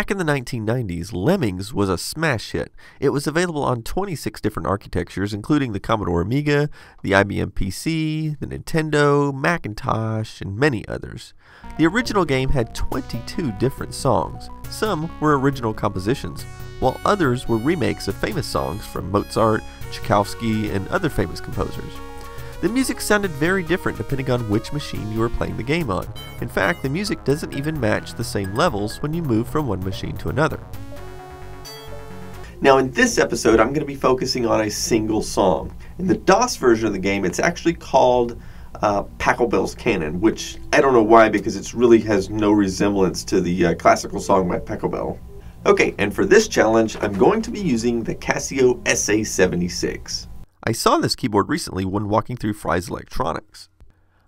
Back in the 1990s, Lemmings was a smash hit. It was available on 26 different architectures, including the Commodore Amiga, the IBM PC, the Nintendo, Macintosh, and many others. The original game had 22 different songs. Some were original compositions, while others were remakes of famous songs from Mozart, Tchaikovsky, and other famous composers. The music sounded very different depending on which machine you were playing the game on. In fact, the music doesn't even match the same levels when you move from one machine to another. Now in this episode, I'm going to be focusing on a single song. In the DOS version of the game, it's actually called uh, Pachelbel's Canon, which I don't know why because it really has no resemblance to the uh, classical song by Pachelbel. Okay, and for this challenge, I'm going to be using the Casio SA76. I saw this keyboard recently when walking through Fry's Electronics.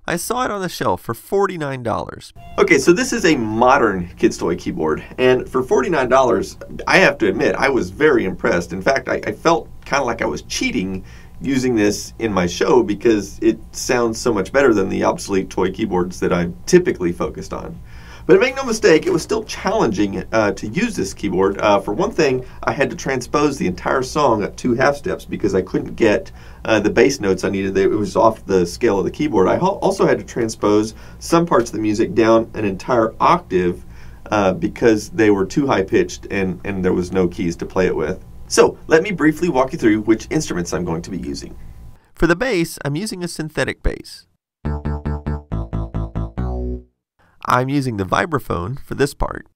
I saw it on the shelf for $49. Okay, so this is a modern Kids Toy keyboard, and for $49, I have to admit, I was very impressed. In fact, I, I felt kind of like I was cheating using this in my show because it sounds so much better than the obsolete toy keyboards that I'm typically focused on. But make no mistake, it was still challenging uh, to use this keyboard. Uh, for one thing, I had to transpose the entire song at two half steps because I couldn't get uh, the bass notes I needed. It was off the scale of the keyboard. I also had to transpose some parts of the music down an entire octave uh, because they were too high pitched and, and there was no keys to play it with. So let me briefly walk you through which instruments I'm going to be using. For the bass, I'm using a synthetic bass. I'm using the vibraphone for this part.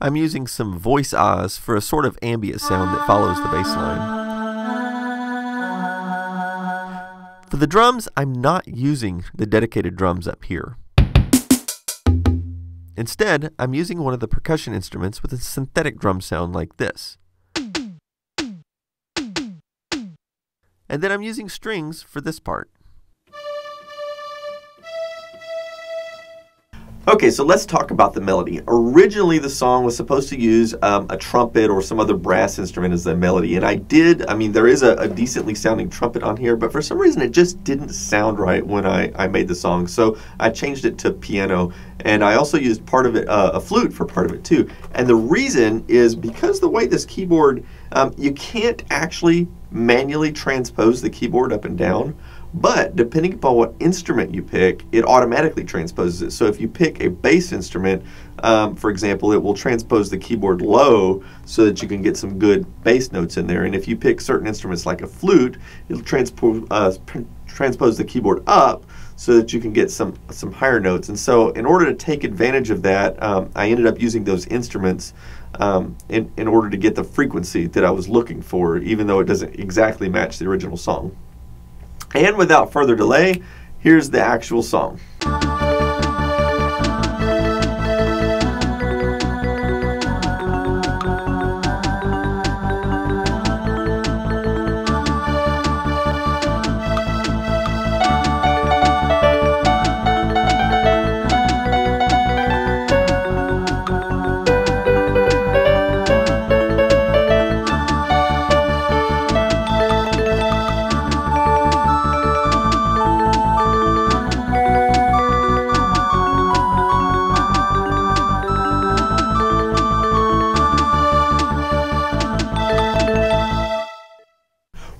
I'm using some voice ahs for a sort of ambient sound that follows the bass line. For the drums, I'm not using the dedicated drums up here. Instead, I'm using one of the percussion instruments with a synthetic drum sound like this. And then I'm using strings for this part. Okay, so let's talk about the melody. Originally, the song was supposed to use um, a trumpet or some other brass instrument as the melody, and I did. I mean, there is a, a, decently sounding trumpet on here, but for some reason, it just didn't sound right when I, I made the song. So I changed it to piano, and I also used part of it, uh, a flute for part of it too. And the reason is because the way this keyboard, um, you can't actually manually transpose the keyboard up and down. But depending upon what instrument you pick, it automatically transposes it. So if you pick a bass instrument, um, for example, it will transpose the keyboard low so that you can get some good bass notes in there. And if you pick certain instruments like a flute, it'll transpose, uh, transpose the keyboard up so that you can get some some higher notes. And so, in order to take advantage of that, um, I ended up using those instruments um, in in order to get the frequency that I was looking for, even though it doesn't exactly match the original song. And without further delay, here's the actual song.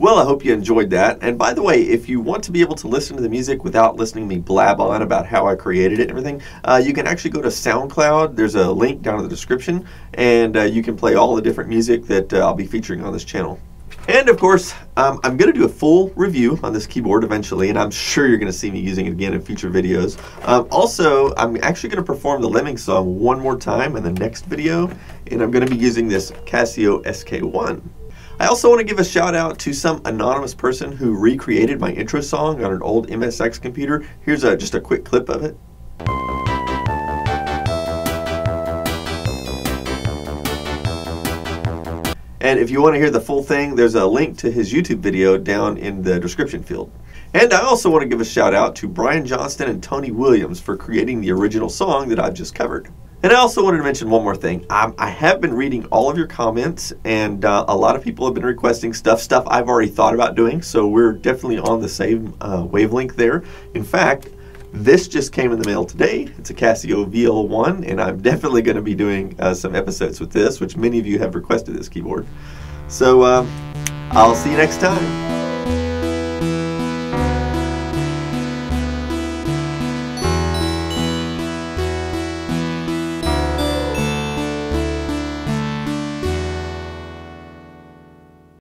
Well, I hope you enjoyed that. And by the way, if you want to be able to listen to the music without listening to me blab on about how I created it and everything, uh, you can actually go to SoundCloud. There's a link down in the description, and uh, you can play all the different music that uh, I'll be featuring on this channel. And of course, um, I'm going to do a full review on this keyboard eventually, and I'm sure you're going to see me using it again in future videos. Um, also, I'm actually going to perform the Lemming song one more time in the next video, and I'm going to be using this Casio SK1. I also want to give a shout out to some anonymous person who recreated my intro song on an old MSX computer. Here's a, just a quick clip of it. And if you want to hear the full thing, there's a link to his YouTube video down in the description field. And I also want to give a shout out to Brian Johnston and Tony Williams for creating the original song that I've just covered. And I also wanted to mention one more thing. I have been reading all of your comments, and uh, a lot of people have been requesting stuff, stuff I've already thought about doing, so we're definitely on the same uh, wavelength there. In fact, This just came in the mail today. It's a Casio VL1, and I'm definitely going to be doing uh, some episodes with this, which many of you have requested this keyboard. So uh, I'll see you next time.